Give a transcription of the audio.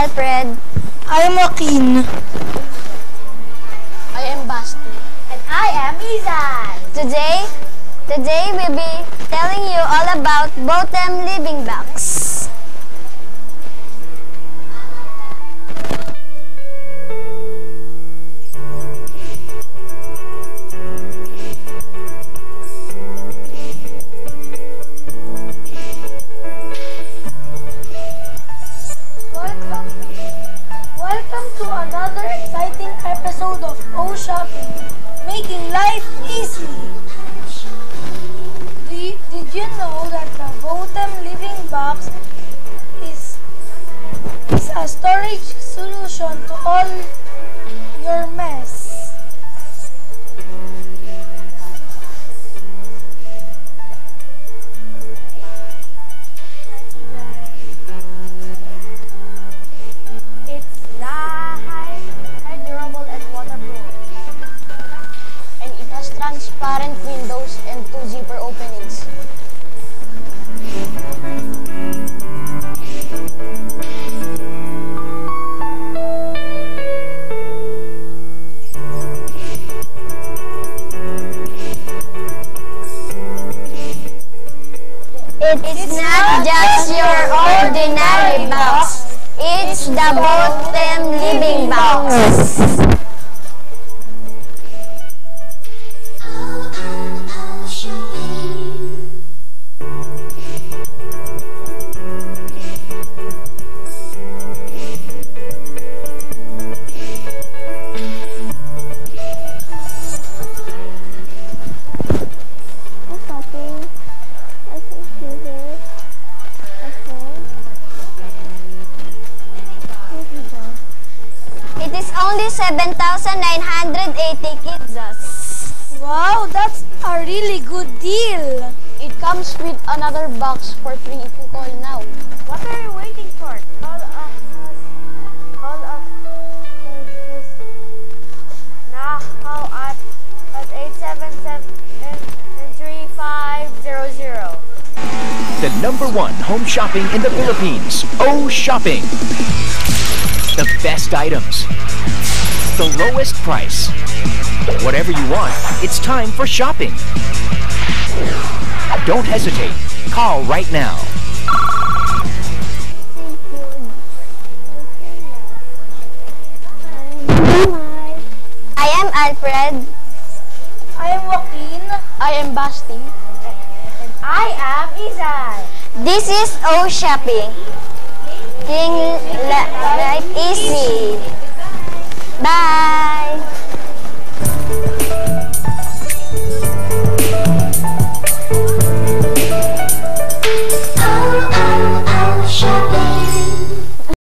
Alfred. I am Joaquin. I am Basti. And I am Izan. Today, today we'll be telling you all about Botem Living Box. That the Botem Living Box is, is a storage solution to all It's not just your ordinary box. It's the Botem Living Box. Only 7,980 kidzos. Wow, that's a really good deal. It comes with another box for free if you call now. What are you waiting for? Call us. Call us. Now at at 877-3500. The number one home shopping in the Philippines. O Shopping. The best items. The lowest price. Whatever you want, it's time for shopping. Don't hesitate. Call right now. I am Alfred. I am Joaquin. I am Basti. And I am Izan. This is O Shopping. King Life Bye.